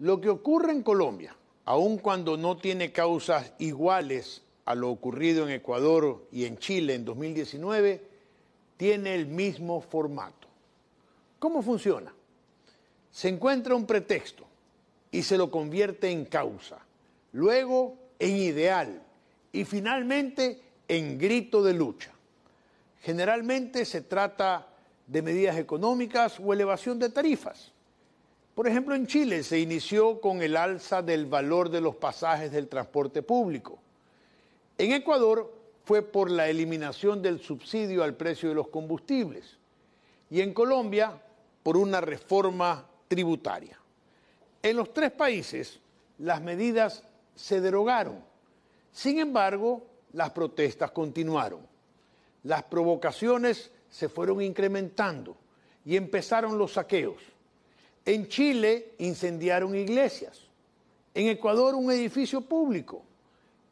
Lo que ocurre en Colombia, aun cuando no tiene causas iguales a lo ocurrido en Ecuador y en Chile en 2019, tiene el mismo formato. ¿Cómo funciona? Se encuentra un pretexto y se lo convierte en causa, luego en ideal y finalmente en grito de lucha. Generalmente se trata de medidas económicas o elevación de tarifas. Por ejemplo, en Chile se inició con el alza del valor de los pasajes del transporte público. En Ecuador fue por la eliminación del subsidio al precio de los combustibles. Y en Colombia por una reforma tributaria. En los tres países las medidas se derogaron. Sin embargo, las protestas continuaron. Las provocaciones se fueron incrementando y empezaron los saqueos. En Chile incendiaron iglesias, en Ecuador un edificio público,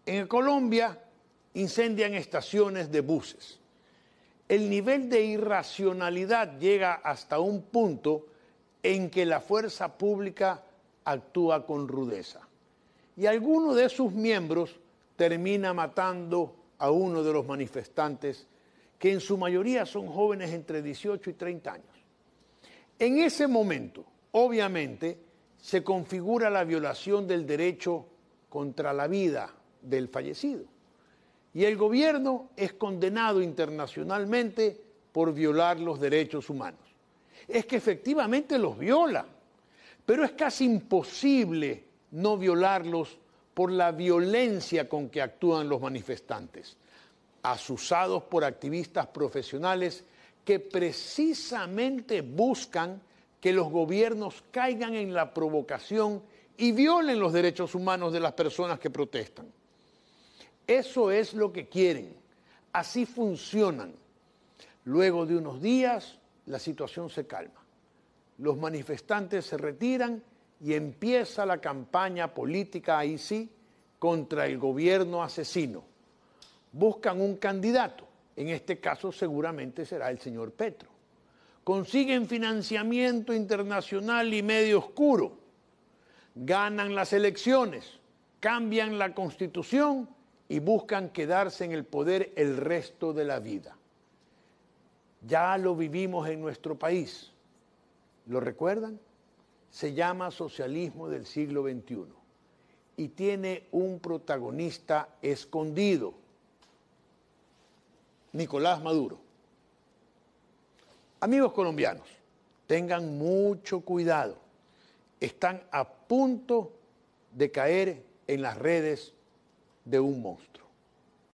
en Colombia incendian estaciones de buses. El nivel de irracionalidad llega hasta un punto en que la fuerza pública actúa con rudeza. Y alguno de sus miembros termina matando a uno de los manifestantes, que en su mayoría son jóvenes entre 18 y 30 años. En ese momento, obviamente, se configura la violación del derecho contra la vida del fallecido. Y el gobierno es condenado internacionalmente por violar los derechos humanos. Es que efectivamente los viola, pero es casi imposible no violarlos por la violencia con que actúan los manifestantes, asusados por activistas profesionales que precisamente buscan que los gobiernos caigan en la provocación y violen los derechos humanos de las personas que protestan. Eso es lo que quieren. Así funcionan. Luego de unos días, la situación se calma. Los manifestantes se retiran y empieza la campaña política ahí sí contra el gobierno asesino. Buscan un candidato, en este caso seguramente será el señor Petro. Consiguen financiamiento internacional y medio oscuro. Ganan las elecciones, cambian la constitución y buscan quedarse en el poder el resto de la vida. Ya lo vivimos en nuestro país. ¿Lo recuerdan? Se llama socialismo del siglo XXI y tiene un protagonista escondido, Nicolás Maduro. Amigos colombianos, tengan mucho cuidado. Están a punto de caer en las redes de un monstruo.